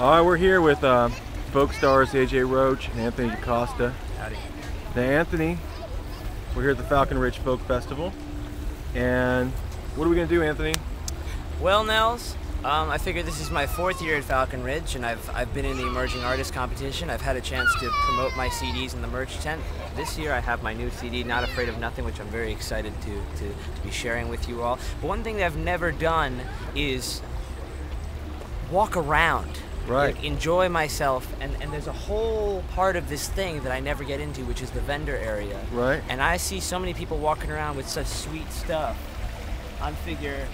All right, we're here with uh, folk stars AJ Roach and Anthony da Costa. Howdy. Now, Anthony, we're here at the Falcon Ridge Folk Festival. And what are we going to do, Anthony? Well, Nels, um, I figured this is my fourth year at Falcon Ridge, and I've, I've been in the Emerging Artist Competition. I've had a chance to promote my CDs in the merch tent. This year I have my new CD, Not Afraid of Nothing, which I'm very excited to, to, to be sharing with you all. But one thing that I've never done is walk around. Right. Like, enjoy myself, and, and there's a whole part of this thing that I never get into, which is the vendor area. Right. And I see so many people walking around with such sweet stuff. I'm figure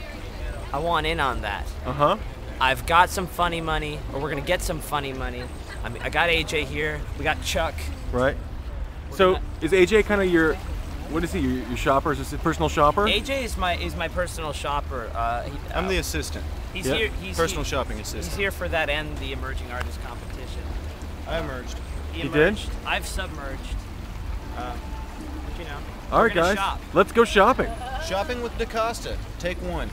I want in on that. Uh huh. I've got some funny money, or we're gonna get some funny money. I mean, I got AJ here. We got Chuck. Right. So, is AJ kind of your, what is he, your, your shopper? Is this a personal shopper? AJ is my is my personal shopper. Uh, he, I'm uh, the assistant. He's Yeah. here. He's Personal he- shopping He's here for that and the emerging artist competition. I emerged. He, He did? emerged. I've submerged. Uh, you know. All we're right, gonna guys. Shop. Let's go shopping. Shopping with da Costa. Take one.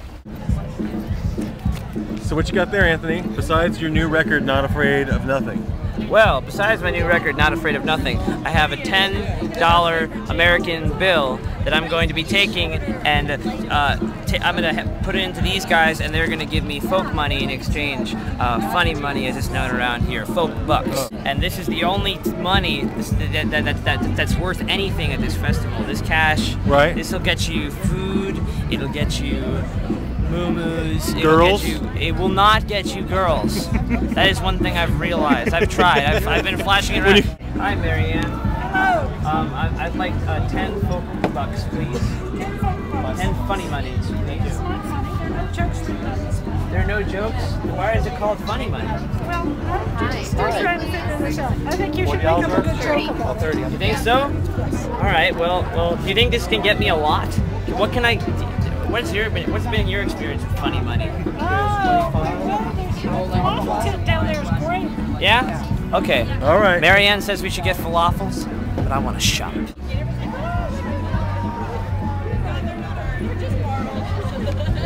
So, what you got there, Anthony? Besides your new record, Not Afraid of Nothing. Well, besides my new record, Not Afraid of Nothing, I have a $10 American bill that I'm going to be taking and uh, ta- I'm going to put it into these guys and they're going to give me folk money in exchange. Uh, funny money, as it's known around here, folk bucks. And this is the only money this, that, that, that, that, that's worth anything at this festival. This cash, Right. this will get you food, it'll get you moo-moos, it'll Girls? get you it will not get you girls. that is one thing I've realized. I've tried. I've, I've been flashing it around. you- Hi, Marianne. Hello. Um, I, I'd like uh, 10 folk bucks, please. 10 funny monies, please. There are no jokes? Why is it called funny money? Well, just we're trying to figure this out. I think you should make up a good joke about it. You think so? All right. Well, well. Do you think this can get me a lot? What can I? What's your? What's been your experience with funny money? Oh, waffle tent down there is great. Yeah. Okay. All right. Marianne says we should get falafels, but I want to shop.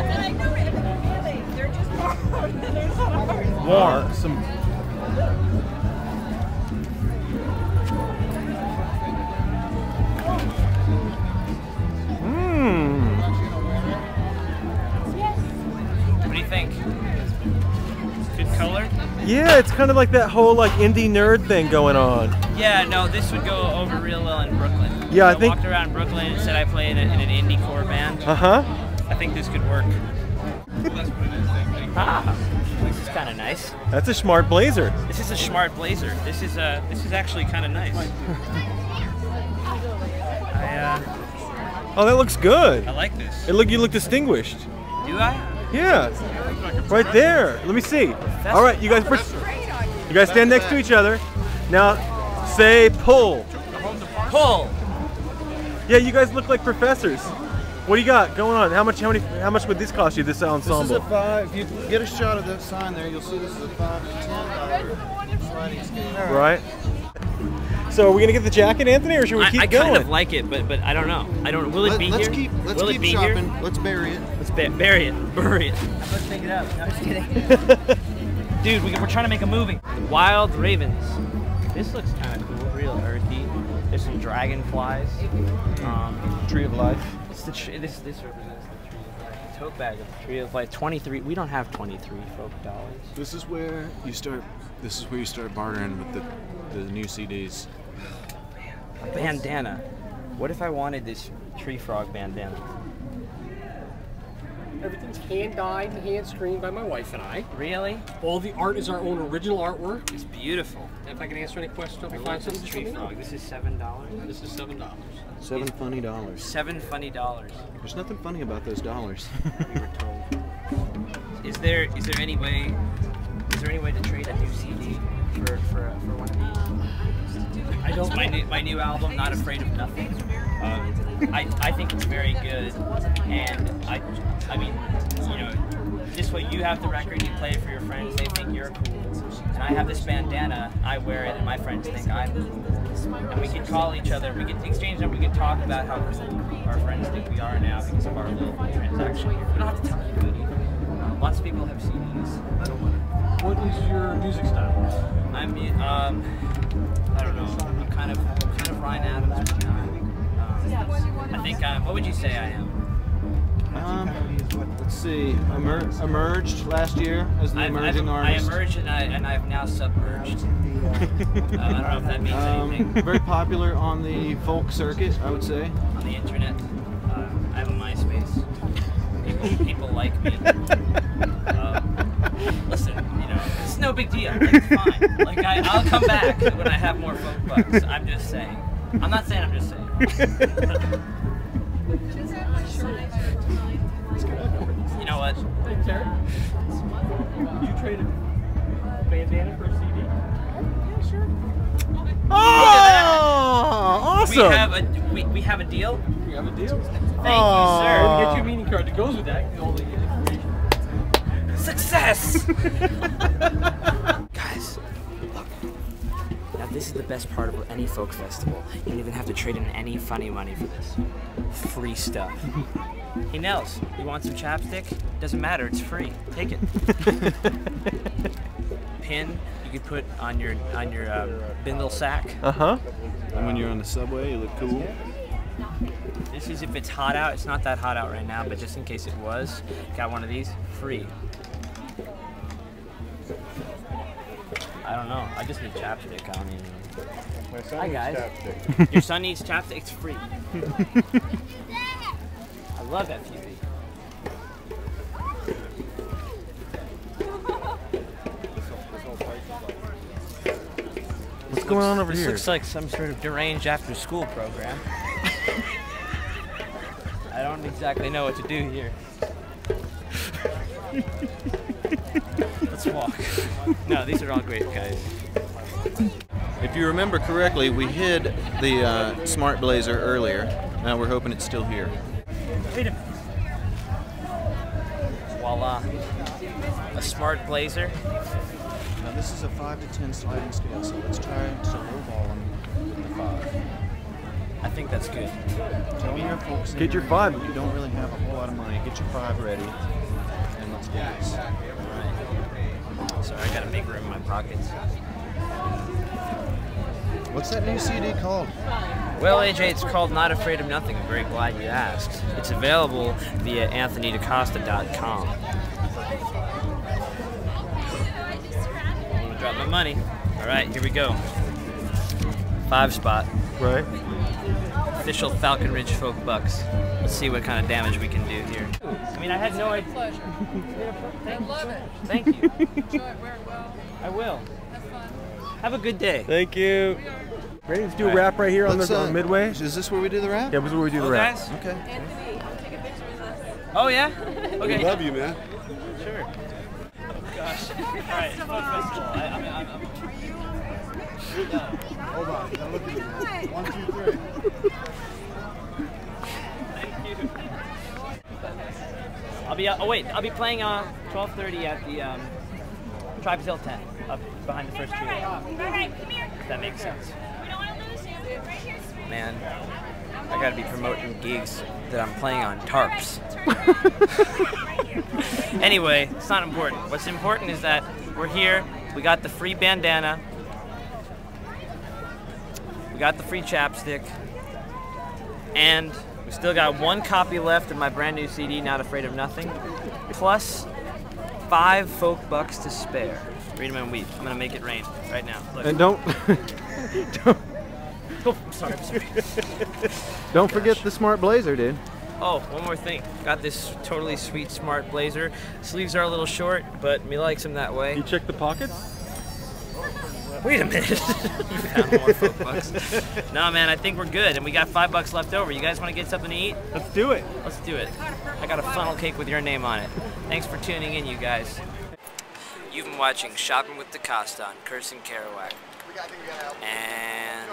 Warm. some. What do you think? Good color? Yeah, it's kind of like that whole like indie nerd thing going on. Yeah, no, this would go over real well in Brooklyn. Yeah, I I think- walked around Brooklyn and said I play in, a, in an indie core band. Uh huh. I think this could work. Ah, this is kind of nice. That's a smart blazer. This is a smart blazer. This is uh, this is actually kind of nice. I uh, Oh, that looks good. I like this. It look you look distinguished. Do I? Yeah, right there. Let me see. All right, you guys, you guys stand next to each other. Now, say pull. Pull. Yeah, you guys look like professors. What do you got going on? How much? How many? How much would this cost you? This ensemble? This is ensemble? a five. If you get a shot of that sign there, you'll see this is a five to ten dollar sliding scale. Right. So are we gonna get the jacket, Anthony, or should we I, keep I going? I kind of like it, but but I don't know. I don't. Will it Let, be us here? keep let's will keep it be shopping. here? Let's bury it. Let's ba- bury it. Bury it. Let's take it out. No, I'm just kidding. Dude, we, we're trying to make a movie. Wild Ravens. This looks kind of cool. Real earthy. There's some dragonflies. Um, Tree of life. It's the tree. This this represents the tree of life. The tote bag of the tree of life. 23. We don't have 23 folk dollars. This is where you start. This is where you start bartering with the the new CDs. A bandana. What if I wanted this tree frog bandana? Everything's hand dyed and hand screened by my wife and I. Really? All the art is our own original artwork. It's beautiful. If I can answer any questions, help me I find love something this to let tree frog. This is seven dollars. This is seven dollars. Seven funny dollars. Seven funny dollars. There's nothing funny about those dollars. We were told. Is there is there any way is there any way to trade a new CD for for, for one of these? I don't my new my new album, Not Afraid of Nothing. Um, I I think it's very good, and I I mean you know this way you have the record, you play it for your friends, they think you're cool, and I have this bandana, I wear it, and my friends think I'm cool, and we can call each other, we can exchange them, we can talk about how cool our friends think we are now because of our little transaction here. We don't have to tell anybody. Lots of people have CDs. I don't want to. What is your music style? I'm um, I don't know. I'm kind of kind of Ryan Adams. But not. Um, I think I'm. What would you say I am? Um, let's see. Emer- emerged last year as the I've, emerging I've, I artist. emerged and I and I've now submerged. uh, I don't know if that means Um, anything very popular on the folk circuit, I would say. on the internet. Uh, I have a MySpace. People people like me. Um, listen, you know, it's no big deal. Like, it's fine. Like I, I'll come back when I have more folk bucks. I'm just saying. I'm not saying. I'm just saying. You know what? Hey, Terry. You traded a bandana for a CD? Yeah, sure. Oh, oh awesome! We have a we, we have a deal. We have a deal. Thank Aw. you, We'll sir. get you a meeting card that goes with that. All the information. Success! Guys, look. Now this is the best part of any folk festival. You don't even have to trade in any funny money for this. Free stuff. Hey Nels, you want some chapstick? Doesn't matter, it's free. Take it. Pin you could put on your on your um, bindle sack. Uh huh. And when you're on the subway, you look cool. This is if it's hot out. It's not that hot out right now, but just in case it was, got one of these free. I don't know. I just need chapstick. I don't even know. Hi guys. Your son needs chapstick. It's free. I love FUV. What's going on over this here? looks like some sort of deranged after-school program. I don't exactly know what to do here. Let's. No, these are all great guys. If you remember correctly, we hid the uh, Smart Blazer earlier. Now we're hoping it's still here. Voila. A smart blazer. Now this is a 5 to 10 sliding scale, so let's try to lowball them with the 5. I think that's good. Tell me your folks Get your five. You don't really have a whole lot of money. Get your 5 ready, and let's do this. Right. Sorry, I gotta make room in my pockets. What's that new CD called? Well, AJ, it's called Not Afraid of Nothing. I'm very glad you asked. It's available via anthonydacosta.com. I'm gonna drop my money. All right, here we go. Five spot. Right. Official Falcon Ridge Folk Bucks. Let's see what kind of damage we can do here. I mean, I had no idea. pleasure. I love it. Thank you. Enjoy it, wear it well. I will. Have fun. Have a good day. Thank you. Ready? Let's do a wrap right here on Let's, the uh, on Midway. Is this where we do the wrap? Yeah, this is where we do the Oh, wrap. guys? Okay. Anthony, take a picture with us. Oh yeah. Okay. We Love you, man. Sure. Oh gosh. All right. Folk festival. I, I'm, I'm, I'm, Hold on. Now look at me. One, two, three. be. Uh, oh wait. I'll be playing uh 12:30 at the um, Tribes Hill tent up behind the first tree. If that makes sense. Man, I gotta be promoting gigs that I'm playing on tarps. anyway, it's not important. What's important is that we're here. We got the free bandana. We got the free chapstick. And we still got one copy left of my brand new CD, Not Afraid of Nothing, plus five folk bucks to spare. Read them and weep. I'm gonna make it rain right now. Look. And don't don't, Oh, sorry, I'm sorry. don't forget the Smart Blazer, dude. Oh, one more thing. Got this totally sweet, smart blazer. Sleeves are a little short, but me likes them that way. You check the pockets. Wait a minute. we found more folk bucks. No, man, I think we're good, and we got five bucks left over. You guys want to get something to eat? Let's do it. Let's do it. I got a funnel cake with your name on it. Thanks for tuning in, you guys. You've been watching Shopping with da Costa on Cursing Kerouac. And